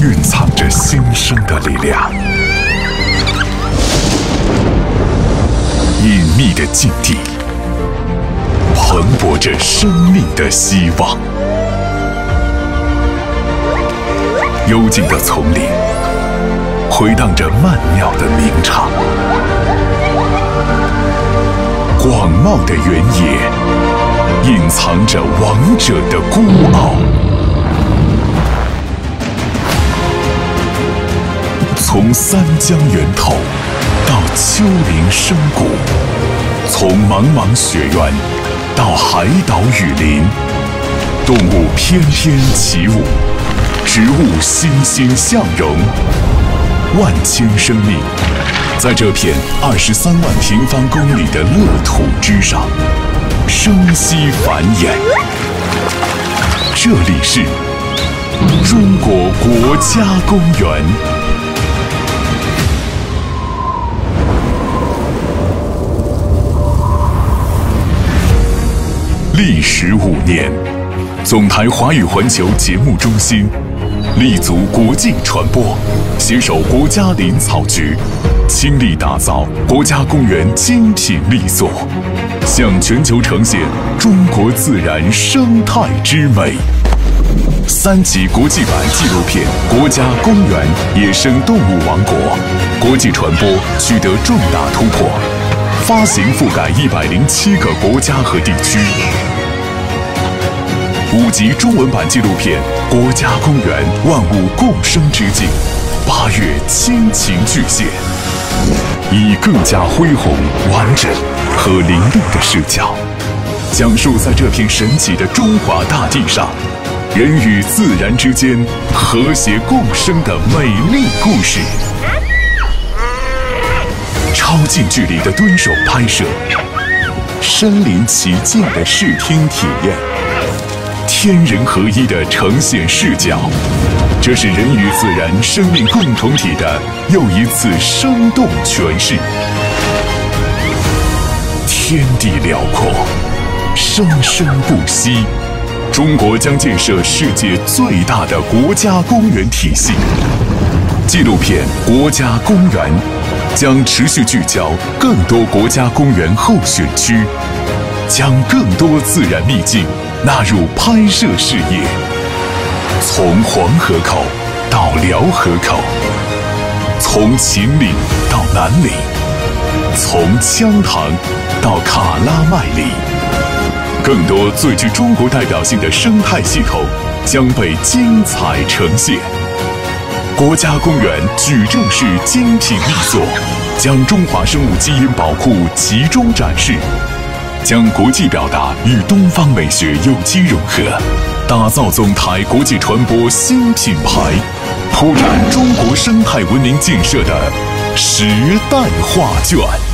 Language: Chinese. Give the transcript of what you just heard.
蕴藏着新生的力量，隐秘的禁地，蓬勃着生命的希望。幽静的丛林，回荡着曼妙的鸣唱；广袤的原野，隐藏着王者的孤傲。从三江源头到丘陵深谷，从茫茫雪原到海岛雨林，动物翩翩起舞，植物欣欣向荣，万千生命在这片二十三万平方公里的乐土之上生息繁衍。这里是中国国家公园。历时五年，总台华语环球节目中心立足国际传播，携手国家林草局，倾力打造国家公园精品力作，向全球呈现中国自然生态之美。三级国际版纪录片《国家公园野生动物王国》，国际传播取得重大突破。发行覆盖一百零七个国家和地区。五集中文版纪录片《国家公园万物共生之境》，八月亲情巨献，以更加恢宏、完整和凌厉的视角，讲述在这片神奇的中华大地上，人与自然之间和谐共生的美丽故事。超近距离的蹲守拍摄，身临其境的视听体验，天人合一的呈现视角，这是人与自然生命共同体的又一次生动诠释。天地辽阔，生生不息。中国将建设世界最大的国家公园体系。纪录片《国家公园》将持续聚焦更多国家公园候选区，将更多自然秘境纳入拍摄事业。从黄河口到辽河口，从秦岭到南岭，从羌塘到卡拉麦里，更多最具中国代表性的生态系统将被精彩呈现。国家公园矩阵式精品力作，将中华生物基因宝库集中展示，将国际表达与东方美学有机融合，打造总台国际传播新品牌，铺展中国生态文明建设的时代画卷。